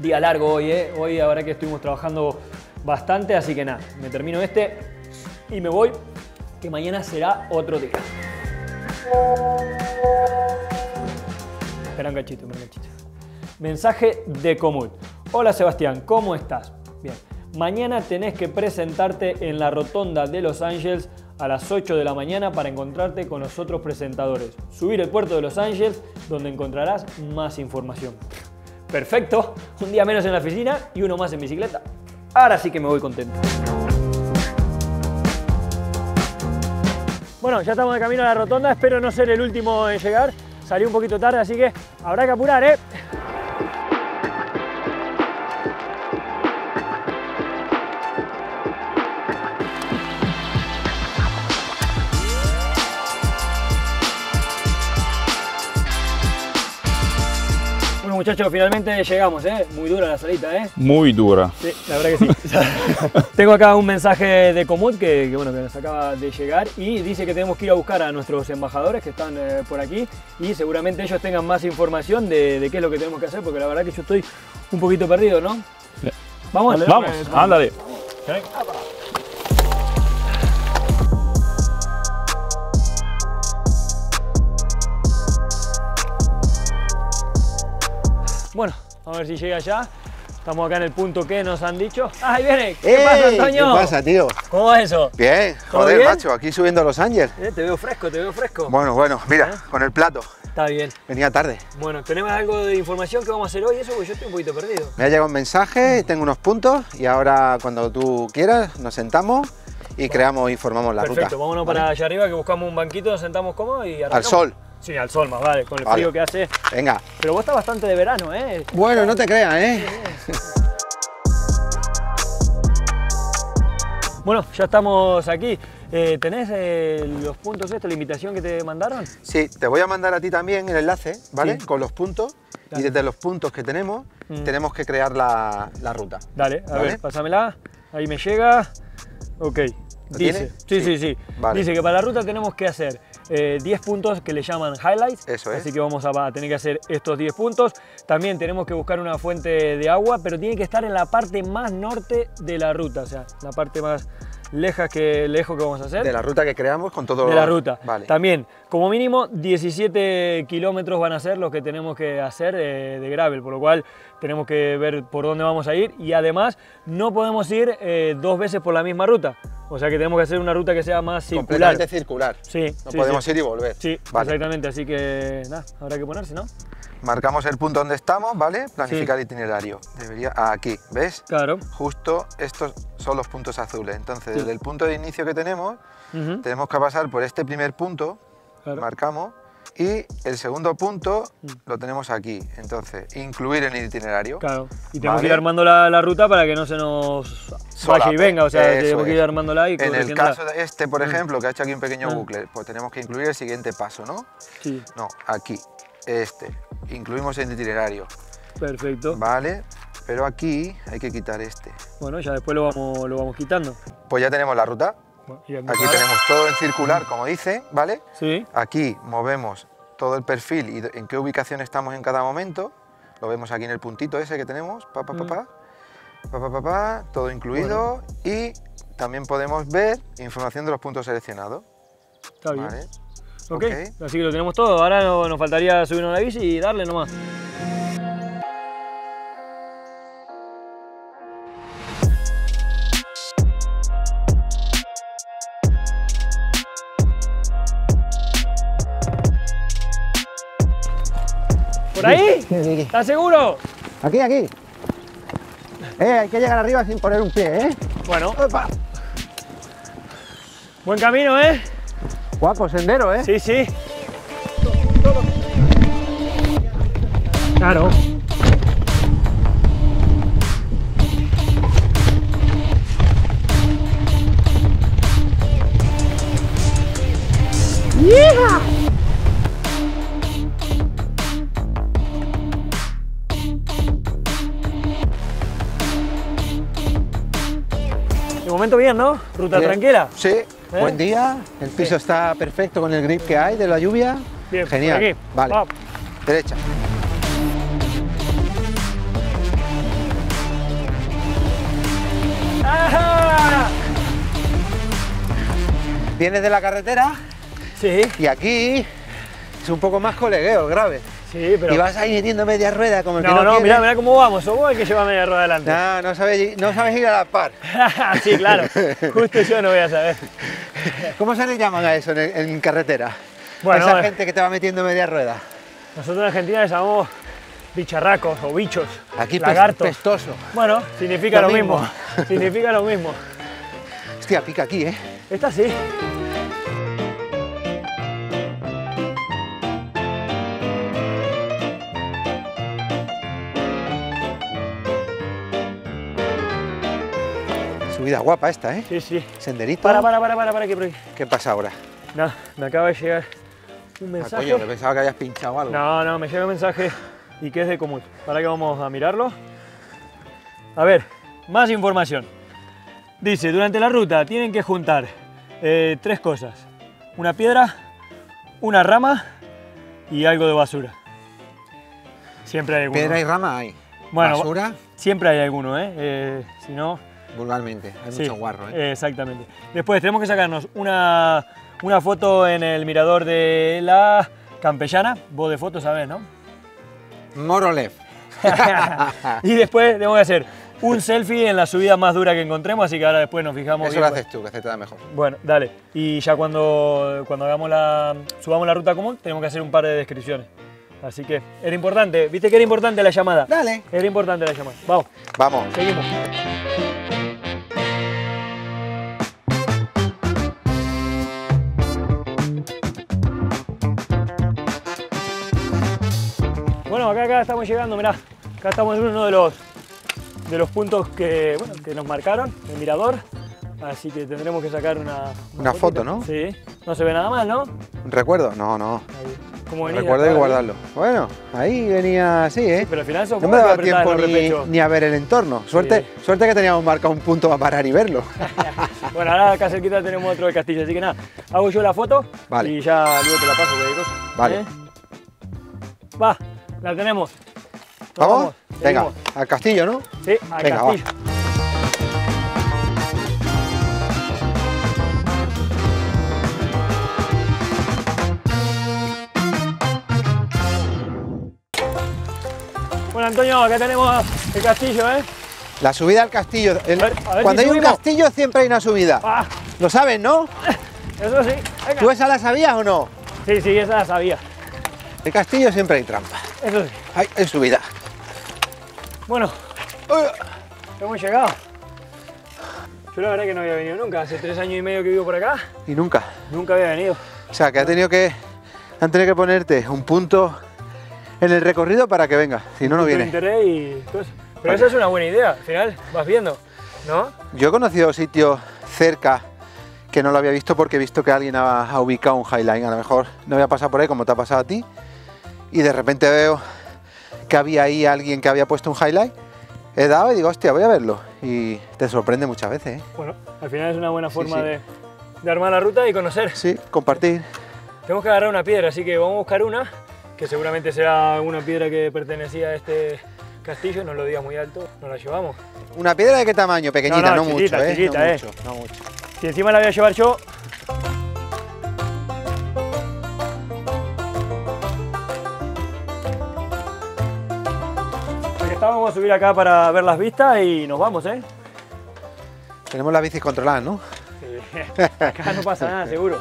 Día largo hoy, ¿eh? Hoy verdad que estuvimos trabajando bastante, así que nada, me termino este y me voy, que mañana será otro día. Espera un cachito, un cachito. Mensaje de Comut. Hola Sebastián, ¿cómo estás? Bien. Mañana tenés que presentarte en la rotonda de Los Ángeles a las 8 de la mañana para encontrarte con los otros presentadores. Subir el puerto de Los Ángeles, donde encontrarás más información. Perfecto, un día menos en la oficina y uno más en bicicleta. Ahora sí que me voy contento. Bueno, ya estamos de camino a la rotonda, espero no ser el último en llegar. Salí un poquito tarde, así que habrá que apurar, ¿eh? Muchachos, finalmente llegamos, ¿eh? Muy dura la salita, ¿eh? Muy dura. Sí, la verdad que sí. Tengo acá un mensaje de Comut que, que, bueno, que nos acaba de llegar y dice que tenemos que ir a buscar a nuestros embajadores que están eh, por aquí y seguramente ellos tengan más información de, de, qué es lo que tenemos que hacer porque la verdad que yo estoy un poquito perdido, ¿no? Vamos, vamos, ándale. Bueno, a ver si llega ya. Estamos acá en el punto que nos han dicho. ¡Ahí viene! ¿Qué pasa, Antonio? ¿Qué pasa, tío? ¿Cómo va eso? Bien, joder, bien? macho, aquí subiendo a Los Ángeles. Eh, te veo fresco, te veo fresco. Bueno, bueno, mira, ¿Eh? con el plato. Está bien. Venía tarde. Bueno, ¿tenemos algo de información que vamos a hacer hoy? Eso, porque yo estoy un poquito perdido. Me ha llegado un mensaje, tengo unos puntos y ahora cuando tú quieras nos sentamos y bueno. creamos, informamos la Perfecto, ruta. Perfecto, vámonos ¿vale? para allá arriba que buscamos un banquito, nos sentamos cómodos y arrancamos. Al sol. Sí, al sol más, vale, con el frío que hace. Venga. Pero vos estás bastante de verano, ¿eh? Bueno, no te creas, ¿eh? Bueno, ya estamos aquí. Eh, ¿Tenés eh, los puntos estos, la invitación que te mandaron? Sí, te voy a mandar a ti también el enlace, ¿vale? Sí. Con los puntos. Dale. Y desde los puntos que tenemos, Mm. tenemos que crear la, la ruta. Dale, a ¿Vale? ver, pásamela. Ahí me llega. Ok. ¿Lo Dice, sí, sí, Sí. sí. Vale. Dice que para la ruta tenemos que hacer eh, 10 puntos que le llaman highlights. Eso es. Así que vamos a, a tener que hacer estos 10 puntos. También tenemos que buscar una fuente de agua, pero tiene que estar en la parte más norte de la ruta, o sea, la parte más leja que, lejos que vamos a hacer. De la ruta que creamos con todo de la ruta. Vale. También, como mínimo, 17 kilómetros van a ser los que tenemos que hacer eh, de gravel, por lo cual tenemos que ver por dónde vamos a ir y además no podemos ir eh, dos veces por la misma ruta. O sea que tenemos que hacer una ruta que sea más circular. Completamente circular. Sí, No sí, podemos sí. ir y volver. Sí, Vale. exactamente. Así que nada, habrá que ponerse, ¿no? Marcamos el punto donde estamos, ¿vale? Planificar itinerario. Debería... ah, aquí, ¿ves? Claro. Justo estos son los puntos azules. Entonces, desde el punto de inicio que tenemos, tenemos que pasar por este primer punto, claro. marcamos, y el segundo punto Mm. lo tenemos aquí. Entonces, incluir en el itinerario. Claro. Y tenemos Vale. que ir armando la, la ruta para que no se nos vaya y Solape. venga. O sea, tenemos que ir armándola y En el caso de este, por Mm. ejemplo, que ha hecho aquí un pequeño Ah. bucle, pues tenemos que incluir el siguiente paso, ¿no? Sí, No, aquí, este. Incluimos el itinerario, perfecto. ¿vale? Pero aquí hay que quitar este. Bueno, ya después lo vamos, lo vamos quitando. Pues ya tenemos la ruta. Bueno, y Aquí tenemos todo en circular, como dice, ¿vale? Sí, Aquí movemos todo el perfil y en qué ubicación estamos en cada momento. Lo vemos aquí en el puntito ese que tenemos. Pa, pa, pa, Mm. pa. Pa, pa, pa, pa, todo incluido. Y también podemos ver información de los puntos seleccionados. está bien. ¿vale? ok, ok. así que lo tenemos todo. Ahora no- nos faltaría subirnos a la bici y darle nomás. ¿Estás seguro? Aquí, aquí. Eh, hay que llegar arriba sin poner un pie, ¿eh? Bueno, buen camino, ¿eh? Guapo, sendero, ¿eh? Sí, sí. Claro. De momento bien, ¿no? Ruta tranquila. Sí, ¿Eh? buen día. El piso está perfecto con el grip que hay de la lluvia. Bien, genial. Aquí. Vale. Derecha. Vienes de la carretera. Sí. Y aquí es un poco más colegueo, grave sí, pero... Y vas ahí metiendo media rueda como el que No, no, no, quiere. mira, mira cómo vamos, somos el que lleva media rueda adelante. No, no sabes, no sabes ir a la par. sí, claro, justo yo no voy a saber. ¿Cómo se le llaman a eso en, en carretera? Bueno, esa eh. gente que te va metiendo media rueda. Nosotros en Argentina les llamamos bicharracos o bichos, Aquí lagartos. pestoso. Bueno, significa Lo lo, mismo. mismo. significa lo mismo. Hostia, pica aquí, ¿eh? Esta sí. Subida guapa esta, ¿eh? Sí, sí. Senderito. Para, para, para, para, para, que por aquí. ¿Qué pasa ahora? Nada, me acaba de llegar un Ah, mensaje. coño, que pensaba que habías pinchado algo. No, no, me llega un mensaje y que es de común. Para que vamos a mirarlo. A ver, más información. Dice, durante la ruta tienen que juntar eh, tres cosas. Una piedra, una rama y algo de basura. Siempre hay alguno. Piedra y rama hay. Bueno, Basura, Siempre hay alguno, ¿eh? Eh, si no, vulgarmente. Hay Sí, mucho guarro, ¿eh? Exactamente. Después tenemos que sacarnos una, una foto en el mirador de la Campellana. Vos de fotos sabés, ¿no? Morolev. y después tenemos que hacer un selfie en la subida más dura que encontremos, así que ahora después nos fijamos Eso bien lo cuál- haces tú, que se te da mejor. Bueno, dale. Y ya cuando, cuando hagamos la, subamos la ruta común, tenemos que hacer un par de descripciones. Así que era importante, viste que era importante la llamada. Dale. Era importante la llamada. Vamos, Vamos. seguimos. Bueno, acá, acá estamos llegando, mirá. Acá estamos en uno de los, de los puntos que, bueno, que nos marcaron, el mirador. Así que tendremos que sacar una... Una foto, ¿no? Sí. No se ve nada mal, ¿no? ¿Un recuerdo? No, no. Ahí. ¿Cómo venís de Recuerdo acá, y guardarlo. Bueno, ahí venía así, ¿eh? Pero al final eso No me daba tiempo ni, ni a ver el entorno. Suerte, suerte que teníamos marcado un punto para parar y verlo. Bueno, ahora acá cerquita tenemos otro de Castillo, así que nada, hago yo la foto Vale. y ya luego te la paso cosa. Vale. ¿eh? Va, la tenemos. Nos ¿Vamos? Venga, seguimos. al castillo, ¿no? Sí, al Venga, va. Castillo. Bueno, Antonio, acá tenemos el castillo, ¿eh? La subida al castillo. El- A ver, a ver cuando si hay un castillo siempre hay una subida. Ah, ¿Lo sabes, no? eso sí. Venga. ¿Tú esa la sabías o no? Sí, sí, esa la sabía. El castillo siempre hay trampa. Eso sí. Hay, hay subida. Bueno, hemos llegado. Yo la verdad que no había venido nunca. Hace tres años y medio que vivo por acá. Y nunca. Nunca había venido. O sea, que ha tenido que, han tenido que ponerte un punto en el recorrido para que venga. Si no, no viene. interés y cosas. Pero Vale. esa es una buena idea. Al final vas viendo, ¿no? Yo he conocido sitios cerca que no lo había visto porque he visto que alguien ha, ha ubicado un highline. A lo mejor no había pasado por ahí como te ha pasado a ti. Y de repente veo que había ahí alguien que había puesto un highlight. He dado y digo, hostia, voy a verlo. Y te sorprende muchas veces, ¿eh? Bueno, al final es una buena forma sí. De, de armar la ruta y conocer. Sí, compartir. Tenemos que agarrar una piedra, así que vamos a buscar una, que seguramente será una piedra que pertenecía a este castillo, no lo digas muy alto, nos la llevamos. ¿Una piedra de qué tamaño? Pequeñita, No, no, no, chiquita, mucho, ¿eh? chiquita, no ¿eh? mucho, no mucho. Si encima la voy a llevar yo... vamos a subir acá para ver las vistas y nos vamos, ¿eh? Tenemos las bicis controladas, ¿no? Sí. Acá no pasa nada, seguro.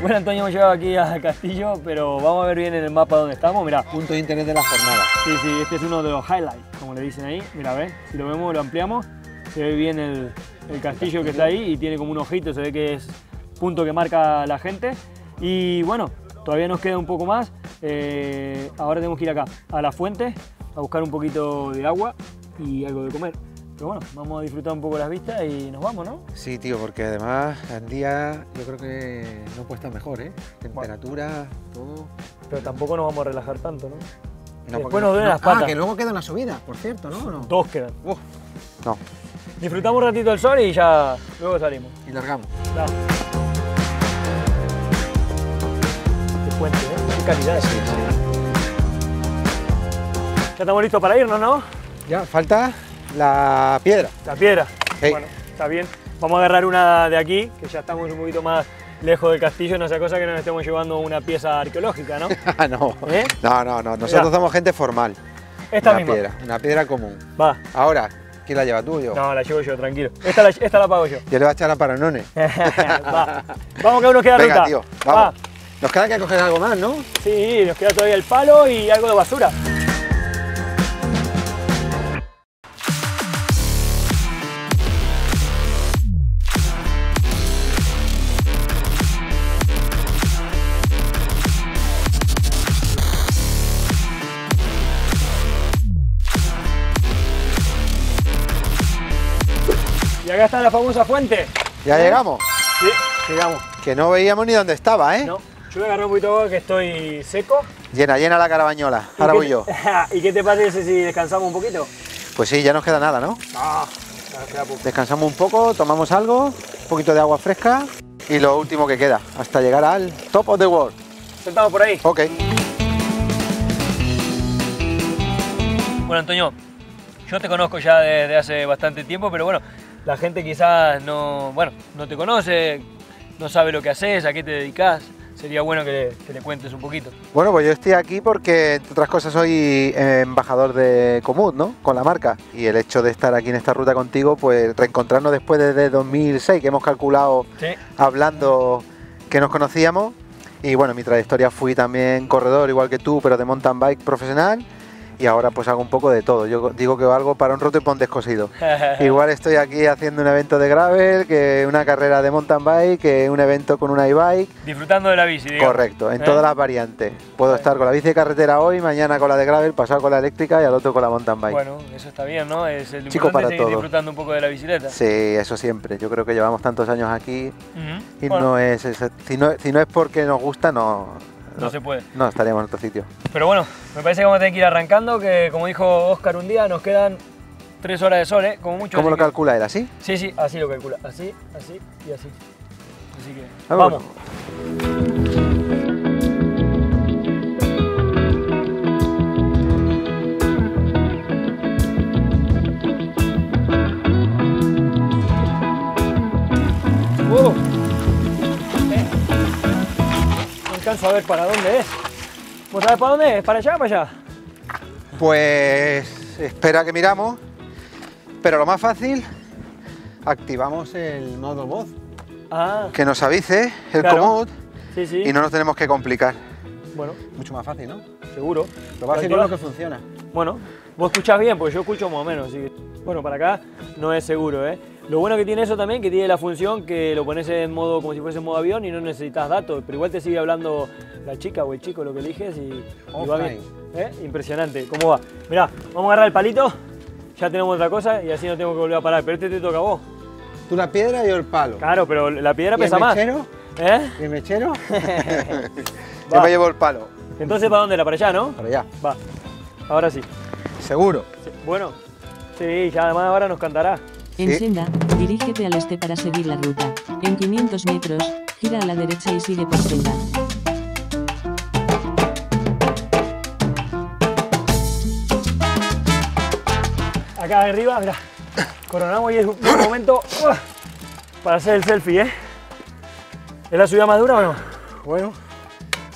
Bueno, Antonio, hemos llegado aquí al castillo, pero vamos a ver bien en el mapa dónde estamos. Mirá, Punto de interés de la jornada. sí, sí, este es uno de los highlights, como le dicen ahí. Mira, ¿ves? Si lo vemos, lo ampliamos, se ve bien el, el castillo que está ahí y tiene como un ojito, se ve que es punto que marca la gente. Y bueno, todavía nos queda un poco más. Eh, ahora tenemos que ir acá, a la fuente, a buscar un poquito de agua y algo de comer. Pero bueno, vamos a disfrutar un poco las vistas y nos vamos, ¿no? Sí, tío, porque además el día yo creo que no puede estar mejor, ¿eh? Temperatura, todo. Pero tampoco nos vamos a relajar tanto, ¿no? No, Después nos duelen no, las patas. Ah, que luego queda una subida, por cierto, ¿no? ¿O no? Dos quedan. Uf, no, Disfrutamos un ratito del sol y ya luego salimos. y largamos. Dale. fuente, ¿eh? Qué calidad. Sí, Ya estamos listos para irnos, ¿no? Ya, falta la piedra. La piedra. Bueno, está bien. Vamos a agarrar una de aquí, que ya estamos un poquito más lejos del castillo, no sea cosa que nos estemos llevando una pieza arqueológica, ¿no? no. ¿Eh? no, no, no, nosotros somos gente formal. Esta una misma. piedra, una piedra común. Va. Ahora, ¿quién la lleva tú o yo? No, la llevo yo, tranquilo. Esta la, esta la pago yo. Yo le voy a echar a Paranone. Va. Vamos que uno queda Venga, ruta. tío, vamos. Nos queda que coger algo más, ¿no? Sí, nos queda todavía el palo y algo de basura. Acá está la famosa fuente. ¿Ya llegamos? Sí, llegamos. Que no veíamos ni dónde estaba, ¿eh? No, yo voy a agarrar un poquito de agua que estoy seco. Llena, llena la carabañola. ¿Y Ahora voy yo. ¿Y qué te parece si descansamos un poquito? Pues sí, ya nos queda nada, ¿no? No, nos queda poco. Descansamos un poco, tomamos algo, un poquito de agua fresca y lo último que queda, hasta llegar al top of the world. Sentado por ahí. Ok. Bueno, Antonio, yo te conozco ya desde hace bastante tiempo, pero bueno, la gente quizás no, bueno, no te conoce, no sabe lo que haces, a qué te dedicas. Sería bueno que le, que le cuentes un poquito. Bueno, pues yo estoy aquí porque, entre otras cosas, soy eh, embajador de Comut, ¿no? Con la marca. Y el hecho de estar aquí en esta ruta contigo, pues reencontrarnos después desde 2006, que hemos calculado Sí. hablando que nos conocíamos. Y bueno, en mi trayectoria fui también corredor, igual que tú, pero de mountain bike profesional. Y ahora pues hago un poco de todo. Yo digo que valgo para un roto y para un descosido. Igual estoy aquí haciendo un evento de gravel, que una carrera de mountain bike, que un evento con una e-bike. Disfrutando de la bici, digamos. Correcto, en ¿Eh? todas las variantes. Puedo estar con la bici de carretera hoy, mañana con la de gravel, pasado con la eléctrica y al otro con la mountain bike. Bueno, eso está bien, ¿no? Es el Chico para es seguir todo. disfrutando un poco de la bicicleta. Sí, eso siempre. Yo creo que llevamos tantos años aquí y Bueno, no es ese- si no, si no es porque nos gusta, no, no se puede. no estaríamos en otro sitio. Pero bueno, me parece que vamos a tener que ir arrancando, que como dijo Oscar un día, nos quedan tres horas de sol, ¿eh? Como mucho. ¿Cómo lo que- calcula él? ¿Así? Sí, sí, así lo calcula. Así, así y así. Así que. Vamos. A ver para dónde es. ¿Vos sabés para dónde es? ¿Para allá o para allá? Pues espera que miramos, pero lo más fácil, activamos el modo voz. Ah, Que nos avise el Claro. Komoot sí, sí. y no nos tenemos que complicar. Bueno, Mucho más fácil, ¿no? seguro. Lo básico es lo que funciona. Bueno, vos escuchás bien, porque yo escucho más o menos. Así que, bueno, para acá no es seguro, ¿eh? Lo bueno que tiene eso también, que tiene la función que lo pones en modo como si fuese en modo avión y no necesitas datos, pero igual te sigue hablando la chica o el chico, lo que eliges y, y va bien. ¿Eh? Impresionante, ¿cómo va? Mirá, vamos a agarrar el palito, ya tenemos otra cosa y así no tengo que volver a parar, pero este te toca a vos. Tú la piedra y yo el palo. Claro, pero la piedra ¿Y el pesa más. mechero? ¿Eh? ¿Y el mechero? Yo me llevo el palo. Entonces, ¿para dónde? ¿La para allá, no? Para allá. Va, ahora sí. Seguro. Bueno, sí, ya además ahora nos cantará. En Sí. senda, dirígete al este para seguir la ruta. En 500 metros, gira a la derecha y sigue por senda. Acá arriba, mira, coronamos y es un buen momento para hacer el selfie, ¿eh? ¿Es la subida más dura o no? Bueno,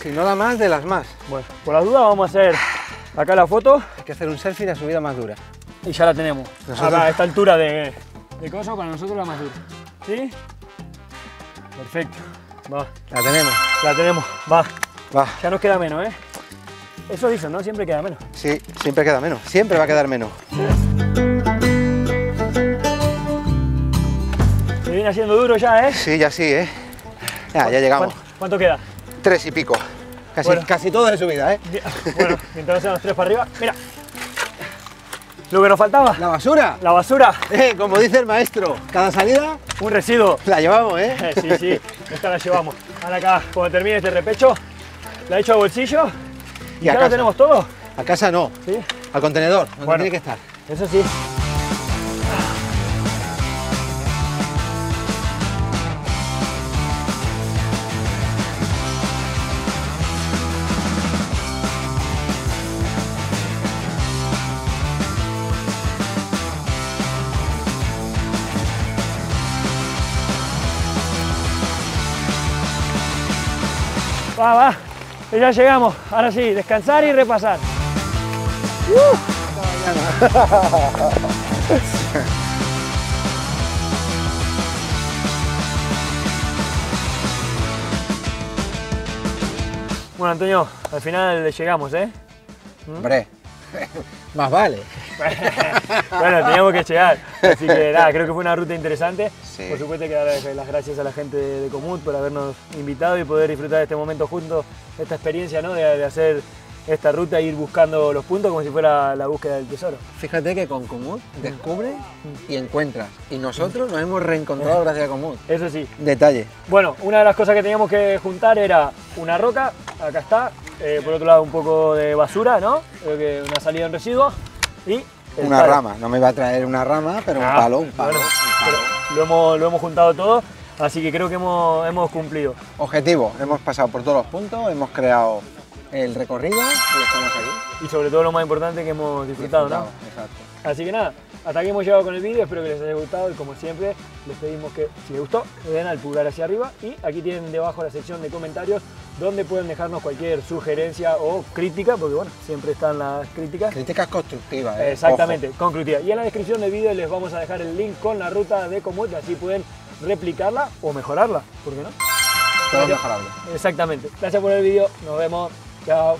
si no la más, de las más. Bueno, por las dudas vamos a hacer acá la foto Hay que hacer un selfie de la subida más dura. Y ya la tenemos. Nosotros- a esta altura de, de coso, para nosotros la más dura. ¿Sí? Perfecto. Va, La tenemos. la tenemos. Va, Va. ya nos queda menos, ¿eh? Eso dicen, ¿no? Siempre queda menos. Sí, siempre queda menos. Siempre va a quedar menos. Se viene haciendo duro ya, ¿eh? Sí, ya sí, ¿eh? Ya, ya llegamos. ¿Cuánto, cuánto queda? Tres y pico. Casi, Bueno. casi todo de subida, ¿eh? Bueno, mientras sean los tres para arriba. Mira. Lo que nos faltaba, La basura. la basura. Eh, como dice el maestro, cada salida Un residuo. la llevamos, ¿eh? Eh, Sí, sí, esta la llevamos. Ahora acá, cuando termine este repecho, la echo al bolsillo y, Y ya a lo casa. tenemos todo. A casa no, ¿Sí? al contenedor, donde Bueno. tiene que estar. Eso sí. Va, va. Ya llegamos. Ahora sí, descansar y repasar. Bueno, Antonio, al final llegamos, ¿eh? Hombre, más vale. bueno, teníamos que llegar. Así que nada, creo que fue una ruta interesante. Sí. Por supuesto que dar las gracias a la gente de, Comut por habernos invitado y poder disfrutar de este momento juntos, esta experiencia ¿no? de, de hacer esta ruta e ir buscando los puntos como si fuera la búsqueda del tesoro. Fíjate que con Comut descubre y encuentras. Y nosotros nos hemos reencontrado gracias a Comut. Eso sí. Detalle. Bueno, una de las cosas que teníamos que juntar era una roca, acá está, eh, por otro lado un poco de basura, ¿no? Creo que una salida en residuos y... Una palo. rama. No me va a traer una rama, pero un Ah, palo, un palo. bueno, un palo. lo, hemos, lo hemos juntado todo, así que creo que hemos, hemos cumplido. Objetivo, hemos pasado por todos los puntos, hemos creado el recorrido y estamos aquí. Y sobre todo lo más importante que hemos disfrutado, ¿no? Exacto. Así que nada, hasta aquí hemos llegado con el vídeo, espero que les haya gustado y como siempre les pedimos que si les gustó le den al pulgar hacia arriba y aquí tienen debajo la sección de comentarios donde pueden dejarnos cualquier sugerencia o crítica, porque bueno, siempre están las críticas. Críticas constructivas, ¿eh? Exactamente, concluida. Y en la descripción del vídeo les vamos a dejar el link con la ruta de Comut, así pueden replicarla o mejorarla, ¿por qué no? Ojo. Todo mejorable. Exactamente. Gracias por el vídeo, nos vemos, 好。